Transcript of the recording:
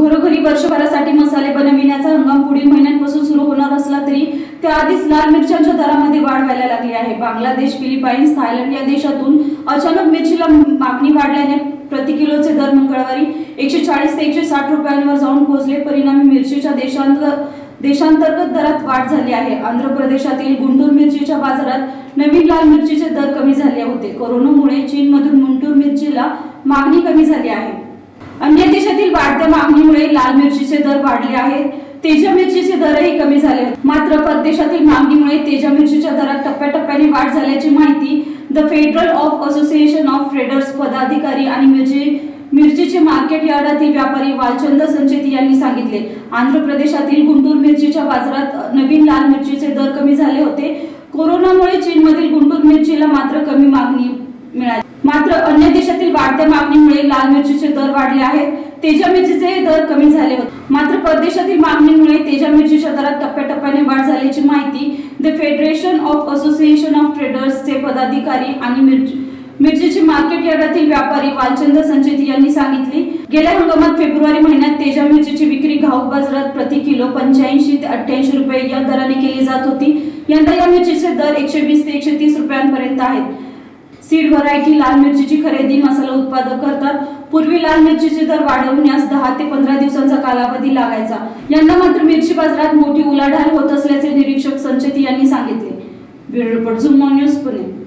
घरोघरी वर्षभरासाठी मसाले बनविण्याचा हंगाम पुढील महिन्यांपासून सुरू होणार असला तरी त्याआधीच लाल मिरच्यांच्या दरामध्ये वाढ व्हायला लागली आहे. बांगलादेश फिलिपाईन्स थायलंड या देशातून अचानक मिरचीला मागणी वाढल्याने प्रति किलोचे दर मंगळवारी एकशे चाळीस ते एकशे साठ रुपयांवर जाऊन पोहोचले. परिणामी मिरचीच्या देशांत देशांतर्गत दरात वाढ झाली आहे. आंध्र प्रदेशातील गुंटूर मिरचीच्या बाजारात नवीन लाल मिरचीचे दर कमी झाले होते. कोरोनामुळे चीनमधून गुंटूर मिरचीला मागणी कमी झाली आहे. देशातील वाढत्या मागणीमुळे लाल मिरचीचे दर वाढले आहेत. तेजा मिरचीचे दरही कमी झाले. मात्र परदेशातील मागणीमुळे तेजा मिरचीच्या दरात टप्प्याटप्प्याने वाढ झाल्याची माहिती the federal of association of traders पदाधिकारी आणि मिरची मिरचीचे मार्केट यार्डातील व्यापारी वालचंद संचेती यांनी सांगितले. आंध्र प्रदेशातील गुंटूर मिरचीच्या बाजारात नवीन लाल मिरचीचे दर कमी झाले होते. कोरोनामुळे चीनमधील गुंटूर मिरचीला मात्र कमी मागणी मिळाली. मात्र अन्य देशातील वाढत्या मागणीमुळे लाल मिरचीचे दर वाढले आहेत. तेजा मिरचीचे दर कमी झाले होते. मात्र परदेशातील मागणीमुळे तेजा मिरचीच्या दरात टप्प्याटप्प्याने वाढ झाल्याची माहिती the federation of association of ट्रेडर्सचे पदाधिकारी आणि मिरची मिरचीचे मार्केट यार्डातील व्यापारी वालचंद्र संचेती यांनी सांगितले. गेल्या हंगामात फेब्रुवारी महिन्यात तेजा मिरचीची विक्री घाऊक बाजारात प्रति किलो पंच्याऐंशी ते अठ्ठ्याऐंशी रुपये या दराने केली जात होती. यंदा या मिरचीचे दर एकशे वीस ते एकशे तीस रुपयांपर्यंत आहेत. सीड व्हरायटी लाल मिरचीची खरेदी मसाला उत्पादक करतात. पूर्वी लाल मिरचीचे दर वाढवण्यास दहा ते पंधरा दिवसांचा कालावधी लागायचा. यंदा मात्र मिरची बाजारात मोठी उलाढाल होत असल्याचे निरीक्षक संचेती यांनी सांगितले. ब्युरो रिपोर्ट झुम्मॉन न्यूज पुणे.